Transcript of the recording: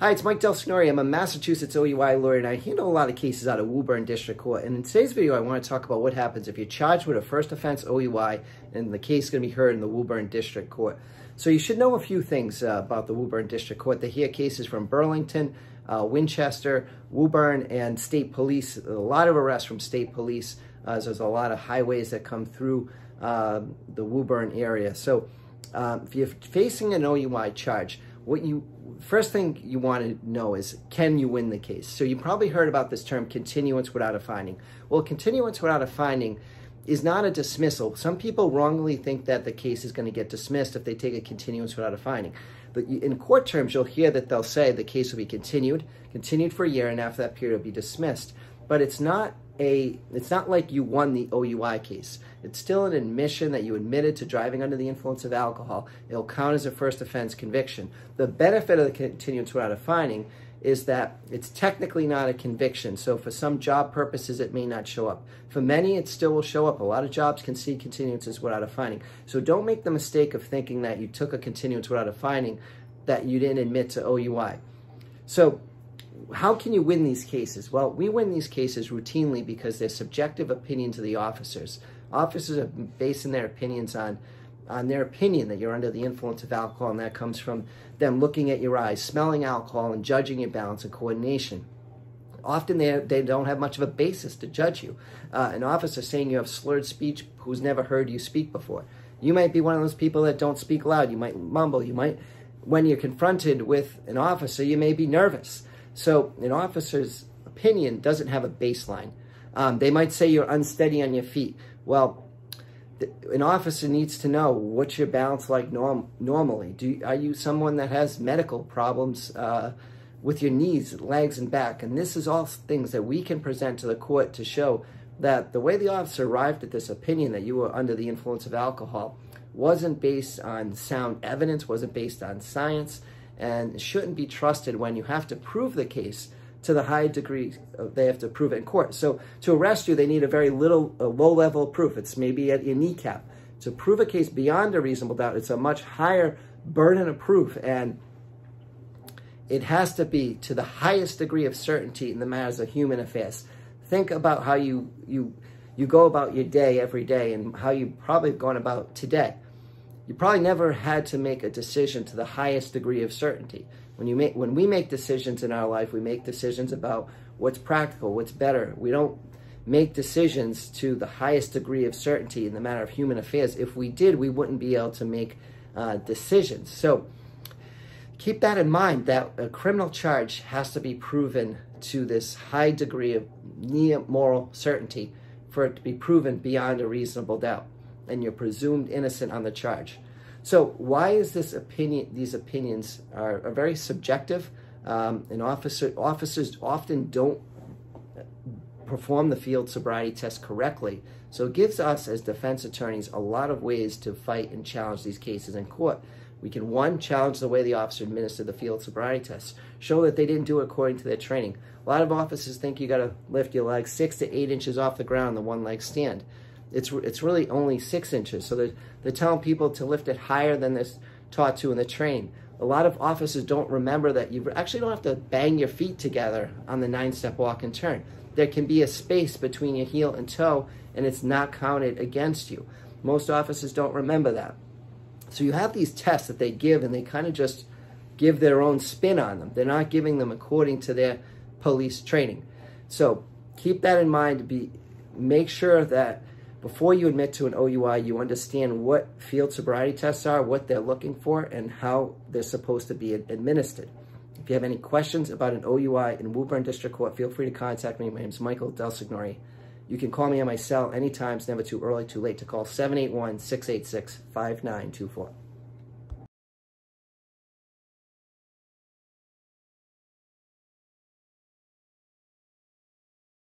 Hi, it's Mike Delsignore. I'm a Massachusetts OUI lawyer and I handle a lot of cases out of Woburn District Court. And in today's video, I want to talk about what happens if you're charged with a first offense OUI and the case is going to be heard in the Woburn District Court. So you should know a few things uh, about the Woburn District Court. They hear cases from Burlington, uh, Winchester, Woburn, and state police. A lot of arrests from state police. Uh, there's a lot of highways that come through uh, the Woburn area. So um, if you're facing an OUI charge, what you first thing you want to know is can you win the case? So you probably heard about this term continuance without a finding. Well, continuance without a finding is not a dismissal. Some people wrongly think that the case is going to get dismissed if they take a continuance without a finding. But in court terms, you'll hear that they'll say the case will be continued, continued for a year, and after that period, it'll be dismissed. But it's not a it's not like you won the OUI case. It's still an admission that you admitted to driving under the influence of alcohol. It'll count as a first offense conviction. The benefit of the continuance without a finding is that it's technically not a conviction. So for some job purposes, it may not show up. For many, it still will show up. A lot of jobs can see continuances without a finding. So don't make the mistake of thinking that you took a continuance without a finding that you didn't admit to OUI. So how can you win these cases? Well, we win these cases routinely because they're subjective opinions of the officers. Officers are basing their opinions on on their opinion that you're under the influence of alcohol, and that comes from them looking at your eyes, smelling alcohol, and judging your balance and coordination. Often they, they don't have much of a basis to judge you. Uh, an officer saying you have slurred speech who's never heard you speak before. You might be one of those people that don't speak loud. You might mumble. You might, when you're confronted with an officer, you may be nervous. So an officer's opinion doesn't have a baseline. Um, they might say you're unsteady on your feet. Well, an officer needs to know what's your balance like norm normally. Do are you someone that has medical problems uh, with your knees, legs, and back? And this is all things that we can present to the court to show that the way the officer arrived at this opinion that you were under the influence of alcohol wasn't based on sound evidence, wasn't based on science, and shouldn't be trusted when you have to prove the case to the high degree uh, they have to prove it in court. So to arrest you, they need a very little, a low level of proof. It's maybe at your kneecap. To prove a case beyond a reasonable doubt, it's a much higher burden of proof. And it has to be to the highest degree of certainty in the matters of human affairs. Think about how you, you, you go about your day every day and how you probably have gone about today you probably never had to make a decision to the highest degree of certainty. When you make when we make decisions in our life, we make decisions about what's practical, what's better. We don't make decisions to the highest degree of certainty in the matter of human affairs. If we did, we wouldn't be able to make uh, decisions. So keep that in mind that a criminal charge has to be proven to this high degree of near moral certainty for it to be proven beyond a reasonable doubt and you're presumed innocent on the charge. So why is this opinion? These opinions are, are very subjective, um, and officer, officers often don't perform the field sobriety test correctly. So it gives us as defense attorneys a lot of ways to fight and challenge these cases in court. We can, one, challenge the way the officer administered the field sobriety test, show that they didn't do it according to their training. A lot of officers think you got to lift your leg six to eight inches off the ground, the one leg stand. It's, it's really only six inches. So they're, they're telling people to lift it higher than they're taught to in the train. A lot of officers don't remember that you actually don't have to bang your feet together on the nine-step walk and turn. There can be a space between your heel and toe, and it's not counted against you. Most officers don't remember that. So you have these tests that they give, and they kind of just give their own spin on them. They're not giving them according to their police training. So keep that in mind. To be make sure that before you admit to an OUI, you understand what field sobriety tests are, what they're looking for, and how they're supposed to be administered. If you have any questions about an OUI in Woburn District Court, feel free to contact me. My name is Michael Delsignore. You can call me on my cell anytime. It's never too early, too late to call 781 686 5924.